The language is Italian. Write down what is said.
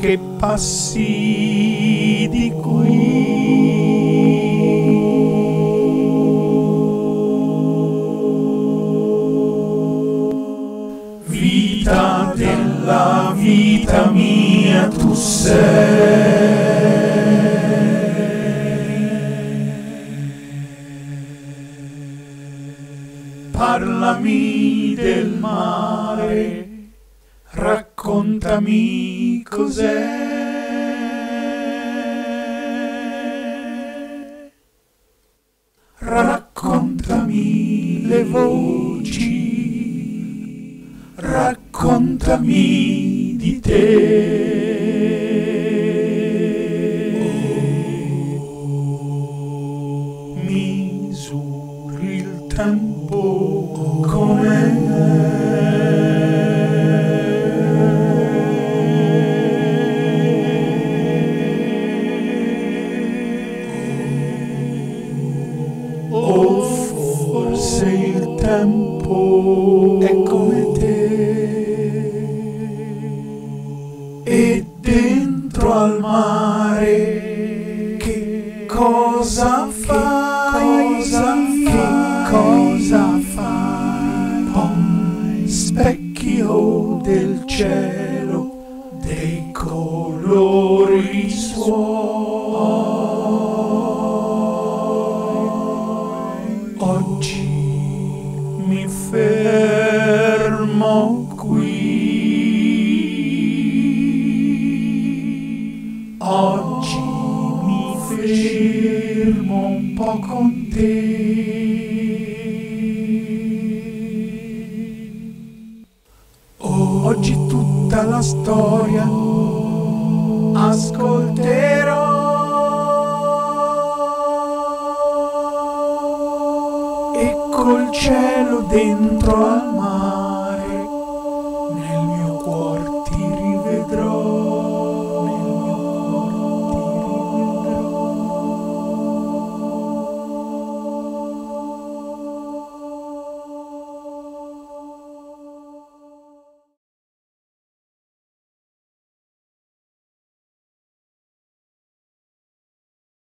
che passi di qui. Vita della vita mia tu sei. Parlami del mare, raccontami cos'è. Raccontami le voci, raccontami di te. Misuri il tempo come tempo. È come te. E dentro al mare che cosa fai? cosa fai? cosa fai? Poi specchio del cielo dei colori suoi fermo qui. Oggi mi fermo un po' con te. Oggi tutta la storia ascolterò col cielo dentro al mare.